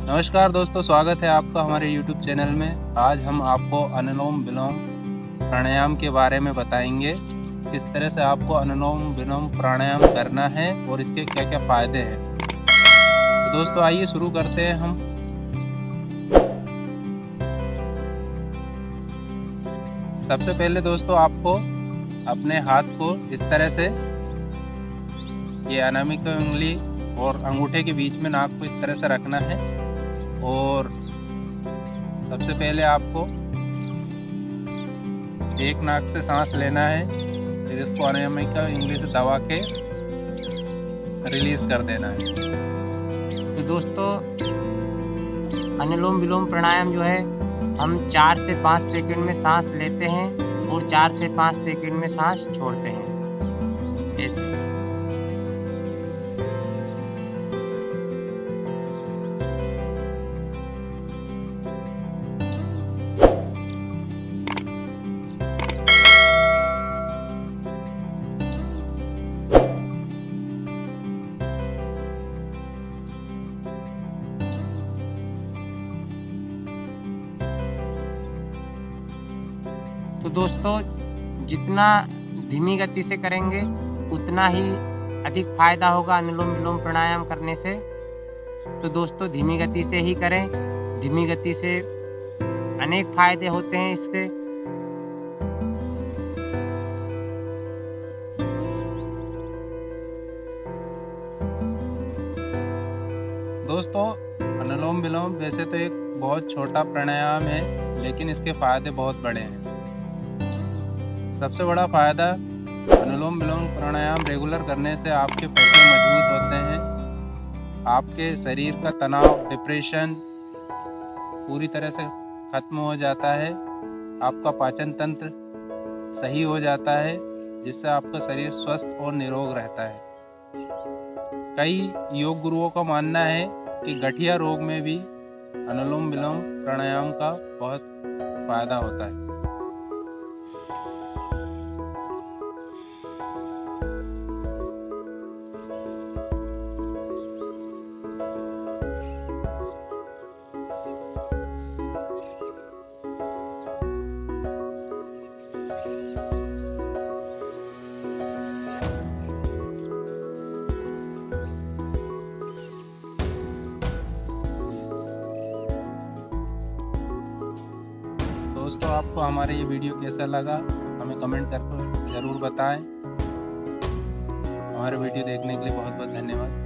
नमस्कार दोस्तों, स्वागत है आपका हमारे YouTube चैनल में। आज हम आपको अनुलोम विलोम प्राणायाम के बारे में बताएँगे। किस तरह से आपको अनुलोम विलोम प्राणायाम करना है और इसके क्या क्या फ़ायदे हैं। तो दोस्तों, आइए शुरू करते हैं हम। सबसे पहले दोस्तों, आपको अपने हाथ को इस तरह से ये अनामिक उंगली और अंगूठे के बीच में नाक को इस तरह से रखना है। और सबसे पहले आपको एक नाक से सांस लेना है, फिर इसको अनामिक उंगली से दबा के रिलीज़ कर देना है। तो दोस्तों, अनुलोम विलोम प्राणायाम जो है, हम चार से पाँच सेकंड में सांस लेते हैं और चार से पाँच सेकंड में सांस छोड़ते हैं। ऐसे तो दोस्तों, जितना धीमी गति से करेंगे, उतना ही अधिक फ़ायदा होगा अनुलोम विलोम प्राणायाम करने से। तो दोस्तों, धीमी गति से ही करें। धीमी गति से अनेक फ़ायदे होते हैं इसके। दोस्तों, अनुलोम विलोम वैसे तो एक बहुत छोटा प्राणायाम है, लेकिन इसके फ़ायदे बहुत बड़े हैं। सबसे बड़ा फ़ायदा अनुलोम विलोम प्राणायाम रेगुलर करने से आपके फेफड़े मज़बूत होते हैं। आपके शरीर का तनाव डिप्रेशन पूरी तरह से खत्म हो जाता है। आपका पाचन तंत्र सही हो जाता है, जिससे आपका शरीर स्वस्थ और निरोग रहता है। कई योग गुरुओं का मानना है कि गठिया रोग में भी अनुलोम विलोम प्राणायाम का बहुत फ़ायदा होता है। दोस्तों, आपको हमारे ये वीडियो कैसा लगा, हमें कमेंट करके ज़रूर बताएँ। हमारे वीडियो देखने के लिए बहुत बहुत धन्यवाद।